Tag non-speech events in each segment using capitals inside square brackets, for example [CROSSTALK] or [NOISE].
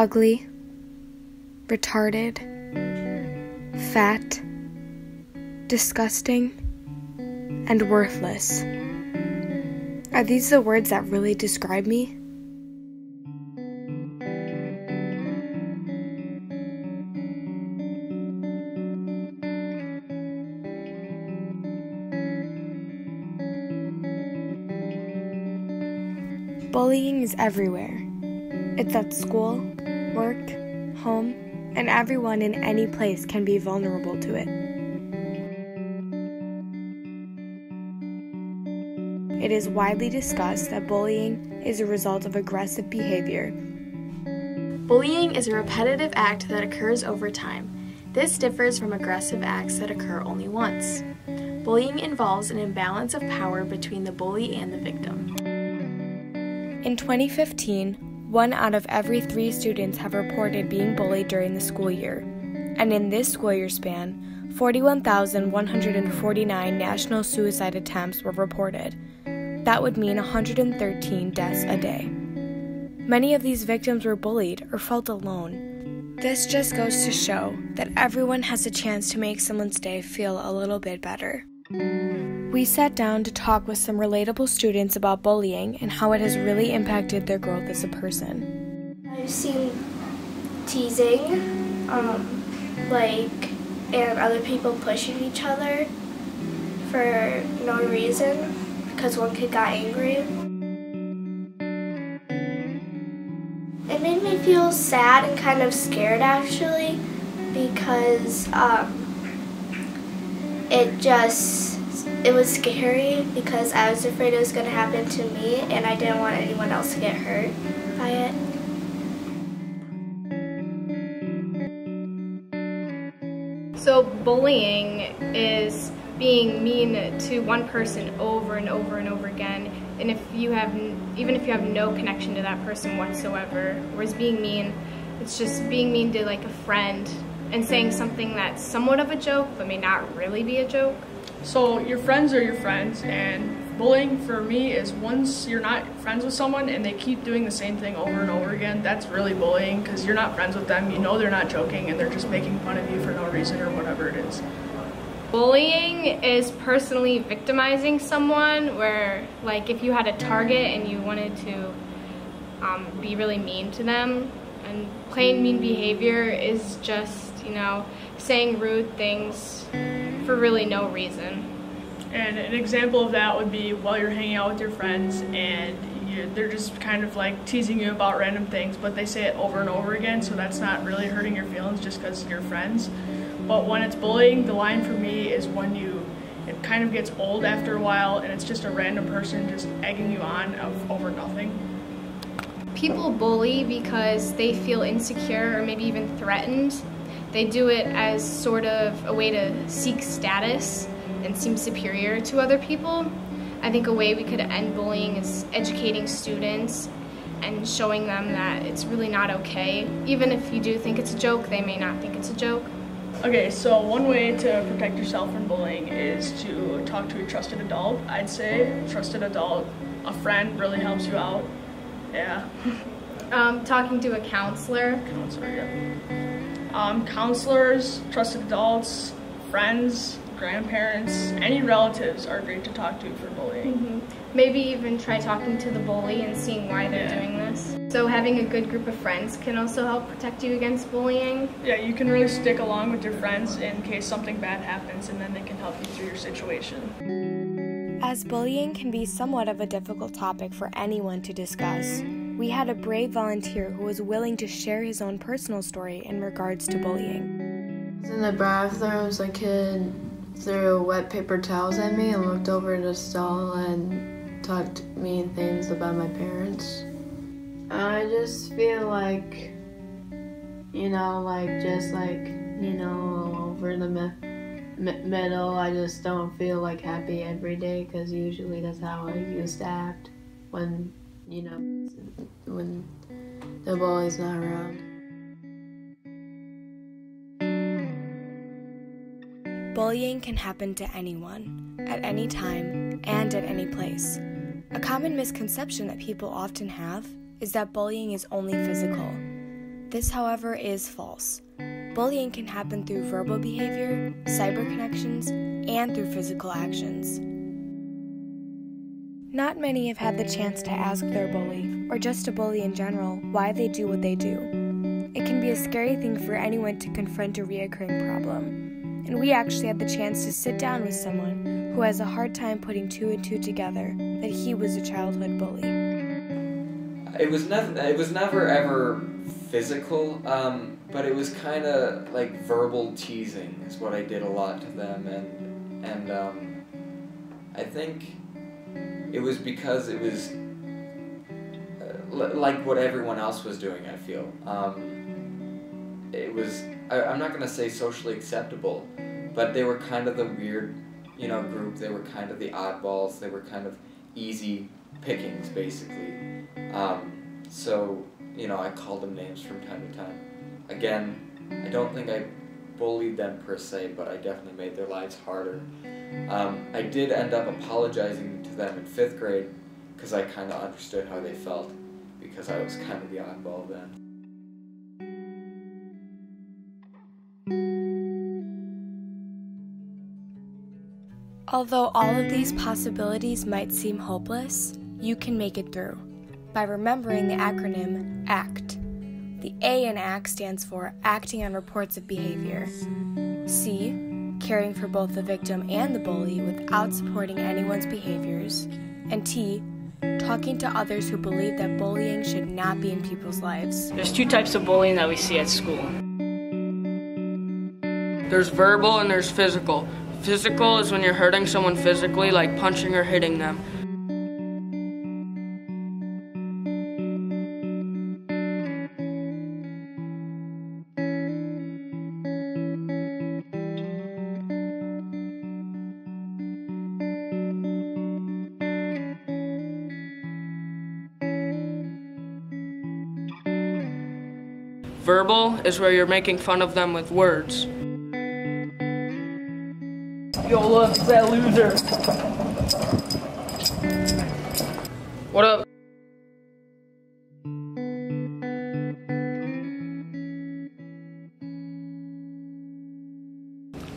ugly, retarded, fat, disgusting, and worthless. Are these the words that really describe me? Bullying is everywhere. It's at school, work, home, and everyone in any place can be vulnerable to it. It is widely discussed that bullying is a result of aggressive behavior. Bullying is a repetitive act that occurs over time. This differs from aggressive acts that occur only once. Bullying involves an imbalance of power between the bully and the victim. In 2015, one out of every three students have reported being bullied during the school year. And in this school year span, 41,149 national suicide attempts were reported. That would mean 113 deaths a day. Many of these victims were bullied or felt alone. This just goes to show that everyone has a chance to make someone's day feel a little bit better. We sat down to talk with some relatable students about bullying and how it has really impacted their growth as a person. I've seen teasing, um, like, and other people pushing each other for no reason because one kid got angry. It made me feel sad and kind of scared actually because um, it just it was scary because I was afraid it was going to happen to me and I didn't want anyone else to get hurt by it. So bullying is being mean to one person over and over and over again and if you have even if you have no connection to that person whatsoever whereas being mean it's just being mean to like a friend and saying something that's somewhat of a joke but may not really be a joke. So your friends are your friends and bullying for me is once you're not friends with someone and they keep doing the same thing over and over again, that's really bullying because you're not friends with them. You know they're not joking and they're just making fun of you for no reason or whatever it is. Bullying is personally victimizing someone where like if you had a target and you wanted to um, be really mean to them and plain mean behavior is just you know, saying rude things for really no reason. And an example of that would be while you're hanging out with your friends and they're just kind of like teasing you about random things, but they say it over and over again, so that's not really hurting your feelings just because you're friends. But when it's bullying, the line for me is when you it kind of gets old after a while and it's just a random person just egging you on of over nothing. People bully because they feel insecure or maybe even threatened they do it as sort of a way to seek status and seem superior to other people. I think a way we could end bullying is educating students and showing them that it's really not okay. Even if you do think it's a joke, they may not think it's a joke. Okay, so one way to protect yourself from bullying is to talk to a trusted adult. I'd say trusted adult, a friend really helps you out. Yeah. [LAUGHS] Um, talking to a counselor. Counselor, yeah um, counselors, trusted adults, friends, grandparents, any relatives are great to talk to for bullying. Mm -hmm. Maybe even try talking to the bully and seeing why they're yeah. doing this. So having a good group of friends can also help protect you against bullying. Yeah, you can really stick along with your friends in case something bad happens and then they can help you through your situation. As bullying can be somewhat of a difficult topic for anyone to discuss, we had a brave volunteer who was willing to share his own personal story in regards to bullying. In the bathrooms, a kid threw wet paper towels at me and looked over the stall and talked mean things about my parents. I just feel like, you know, like just like, you know, over the mi- middle, I just don't feel like happy every day because usually that's how I used to act when you know, when the bully's not around. Bullying can happen to anyone, at any time, and at any place. A common misconception that people often have is that bullying is only physical. This, however, is false. Bullying can happen through verbal behavior, cyber connections, and through physical actions. Not many have had the chance to ask their bully, or just a bully in general, why they do what they do. It can be a scary thing for anyone to confront a reoccurring problem, and we actually had the chance to sit down with someone who has a hard time putting two and two together that he was a childhood bully. It was never. It was never ever physical, um, but it was kind of like verbal teasing is what I did a lot to them, and and um, I think it was because it was uh, like what everyone else was doing. I feel um, it was. I, I'm not gonna say socially acceptable, but they were kind of the weird, you know, group. They were kind of the oddballs. They were kind of easy pickings, basically. Um, so you know, I called them names from time to time. Again, I don't think I bullied them per se, but I definitely made their lives harder. Um, I did end up apologizing to them in fifth grade because I kind of understood how they felt because I was kind of the oddball then. Although all of these possibilities might seem hopeless, you can make it through by remembering the acronym ACT. The A in ACT stands for Acting on Reports of Behavior. C, caring for both the victim and the bully without supporting anyone's behaviors. And T, talking to others who believe that bullying should not be in people's lives. There's two types of bullying that we see at school. There's verbal and there's physical. Physical is when you're hurting someone physically, like punching or hitting them. Verbal is where you're making fun of them with words. Yo, look, that loser. What up?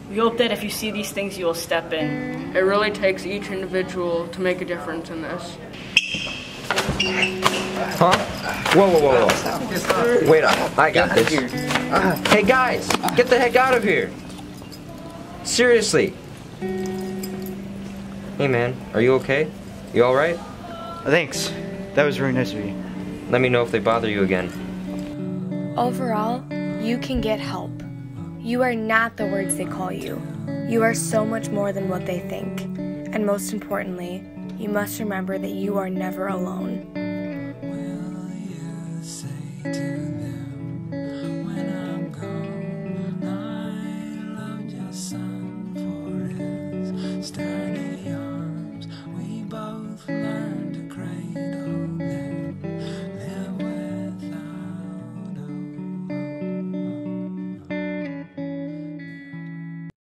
We hope that if you see these things, you will step in. It really takes each individual to make a difference in this. Huh? Whoa, whoa, whoa, whoa. Wait up. I got this. Uh, hey, guys, get the heck out of here. Seriously. Hey, man, are you okay? You alright? Thanks. That was really nice of you. Let me know if they bother you again. Overall, you can get help. You are not the words they call you. You are so much more than what they think. And most importantly, you must remember that you are never alone to